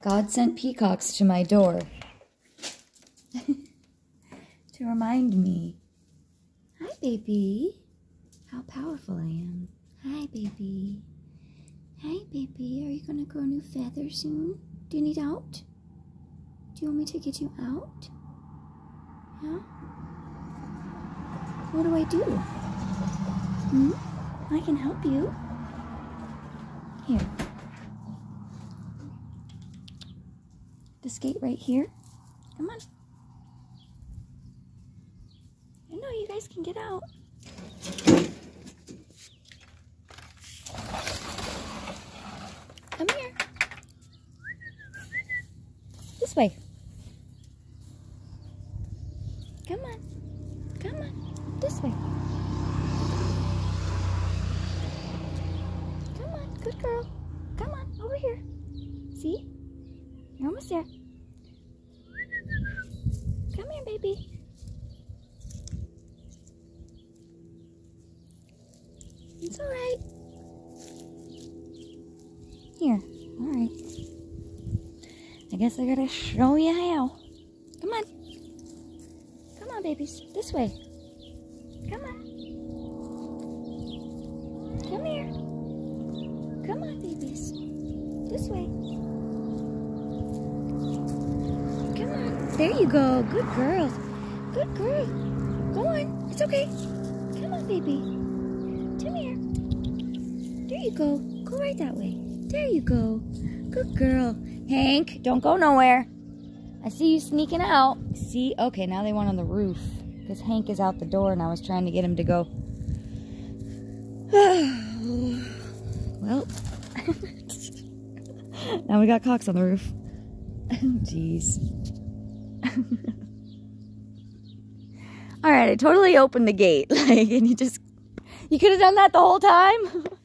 God sent peacocks to my door to remind me. Hi, baby. How powerful I am. Hi, baby. Hi, baby. Are you going to grow new feathers soon? Do you need out? Do you want me to get you out? Yeah? What do I do? Hmm? I can help you. Here. This gate right here. Come on. I know you guys can get out. Come here. This way. Come on. Come on. This way. Come on. Good girl. Come on. Over here. See? You're almost there. Come here, baby. It's all right. Here. All right. I guess I gotta show you how. Come on. Come on, babies. This way. Come on. Come here. Come on, babies. This way. Come on. There you go. Good girl. Good girl. Go on. It's okay. Come on, baby. Come here. There you go. Go right that way. There you go. Good girl. Hank, don't go nowhere. I see you sneaking out. See? Okay, now they went on the roof. Because Hank is out the door and I was trying to get him to go. well. now we got cocks on the roof. Jeez. All right, I totally opened the gate. Like, and you just, you could have done that the whole time.